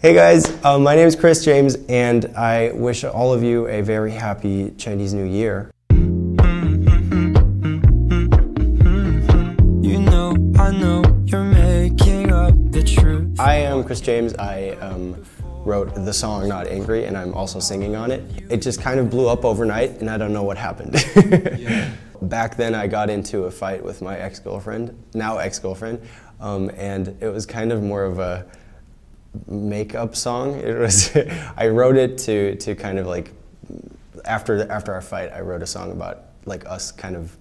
Hey guys, uh, my name is Chris James, and I wish all of you a very happy Chinese New Year. You know, I know you're making up the truth. I am Chris James. I um, wrote the song Not Angry, and I'm also singing on it. It just kind of blew up overnight, and I don't know what happened. Back then, I got into a fight with my ex girlfriend, now ex girlfriend, um, and it was kind of more of a makeup song. It was I wrote it to to kind of like after after our fight, I wrote a song about like us kind of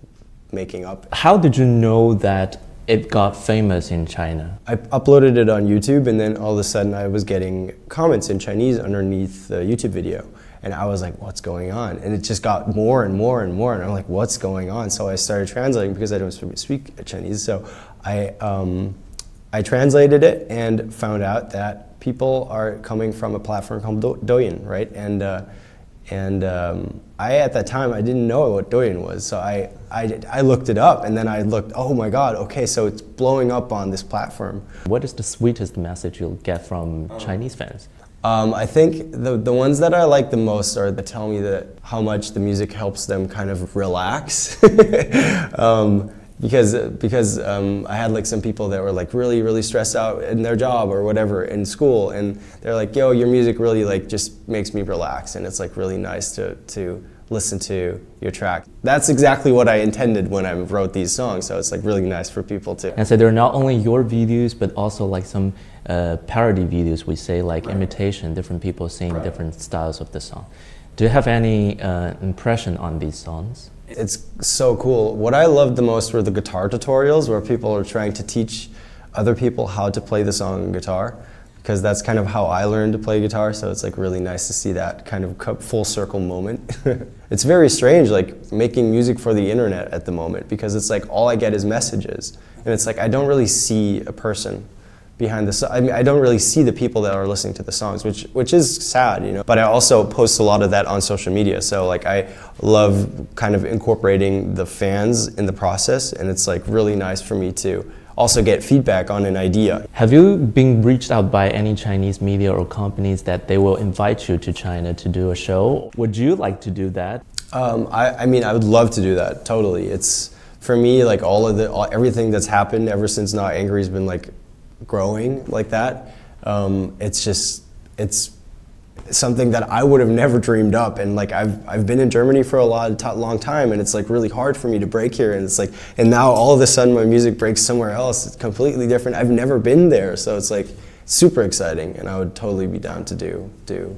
making up. How did you know that it got famous in China? I uploaded it on YouTube, and then all of a sudden, I was getting comments in Chinese underneath the YouTube video. And I was like, what's going on? And it just got more and more and more. And I'm like, what's going on? So I started translating because I don't speak Chinese. So I, um, I translated it and found out that people are coming from a platform called Douyin, right? And, uh, and um, I, at that time, I didn't know what Douyin was. So I, I, I looked it up and then I looked, oh my God, okay, so it's blowing up on this platform. What is the sweetest message you'll get from Chinese fans? Um, I think the, the ones that I like the most are that tell me that how much the music helps them kind of relax. um, because because um, I had like some people that were like really really stressed out in their job or whatever in school, and they're like, "Yo, your music really like just makes me relax, and it's like really nice to to listen to your track." That's exactly what I intended when I wrote these songs. So it's like really nice for people to. And so they're not only your videos, but also like some uh, parody videos. We say like right. imitation, different people singing right. different styles of the song. Do you have any uh, impression on these songs? It's so cool. What I loved the most were the guitar tutorials where people are trying to teach other people how to play the song guitar because that's kind of how I learned to play guitar. So it's like really nice to see that kind of full circle moment. it's very strange, like making music for the internet at the moment because it's like all I get is messages, and it's like I don't really see a person behind the I mean I don't really see the people that are listening to the songs which which is sad you know but I also post a lot of that on social media so like I love kind of incorporating the fans in the process and it's like really nice for me to also get feedback on an idea. Have you been reached out by any Chinese media or companies that they will invite you to China to do a show? Would you like to do that? Um, I, I mean, I would love to do that. Totally. It's for me like all of the all, everything that's happened ever since Not Angry has been like growing like that. Um, it's just it's something that I would have never dreamed up. And like I've I've been in Germany for a lot long time, and it's like really hard for me to break here. And it's like and now all of a sudden my music breaks somewhere else. It's completely different. I've never been there, so it's like super exciting, and I would totally be down to do do